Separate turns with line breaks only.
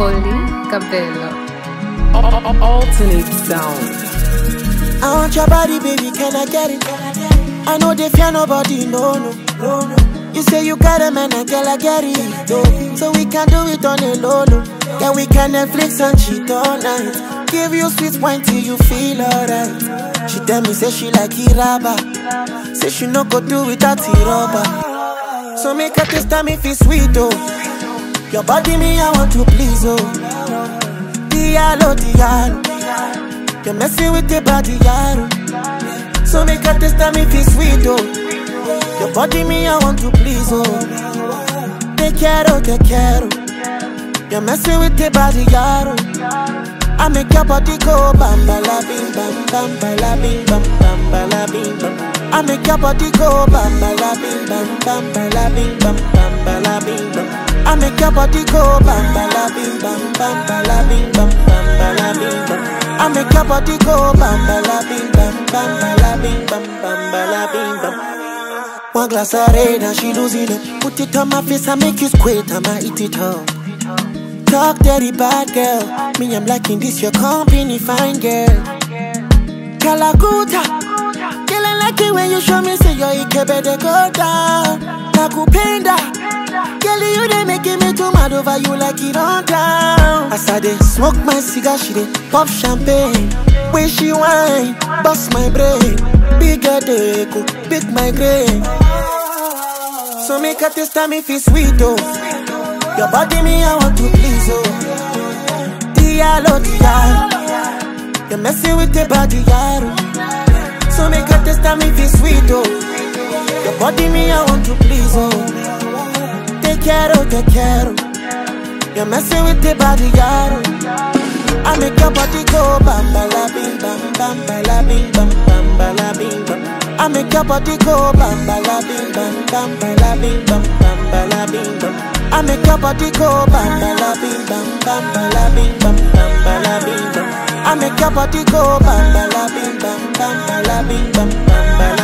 Kholi Kābelo.
Alternate sound.
I want your body, baby, can I get it? I know they fear nobody, no, no, no, no. You say you got a man, I girl, I get it, oh. So we can do it on a low, low. Yeah, we can Netflix and cheat all night. Give you sweet wine till you feel alright. She tell me, say she like it rubber. Say she no go do without it rubber. So make her taste time if it's sweet, oh. Your body, me, I want to please, oh. Diallo, diallo. You're messing with the body, yaro. So make her taste time if it's sweet, oh. Your body, me, I want to please, oh. Te quiero, oh. te quiero. You're messing with the body, yaro. I make your body go bam bala bing bam bam bala bing bam bam bala bing bam. I make your body go bam bala bing bam bam bala bing bam bam bala bing bam. I make your body go bam bala bing bam bam bala bing bam bam bala bing bam. I make your body go bam bala bing bam bam bala bing bam bam bala bing bam. One glass of red and she losing it. Put it on my face and make you squint. I'ma eat it up. Talk dirty bad girl. Me, I'm liking this, your company, fine girl. Kalakuta. When you show me, say your ikebe go down. Nakupenda. Girl, you they making me too mad over you like it on down. As I dey smoke my cigar, she dey pop champagne. When she wine, bust my brain. Big headache, oh, big migraine. So make her taste time if it's sweet, oh. Your body, me, I want to please, oh. Diallo, diallo. You're messing with the body, yaro. Oh. Time if it's sweet, oh. Your body, me, I want to please, oh. Te quiero, oh, te quiero. Oh. You're messing with the body, yaro. Oh. I make your body go bam bala bing bam bam bala bing bam bam bala bing bam. I make your body go bam bala bing bam bam bala bing bam bam bala bing bam. I make your body go bam bala bing bam bam bala bing bam bam bala bing bam. I make your body go bam bala bing bam bam bala bing bam bam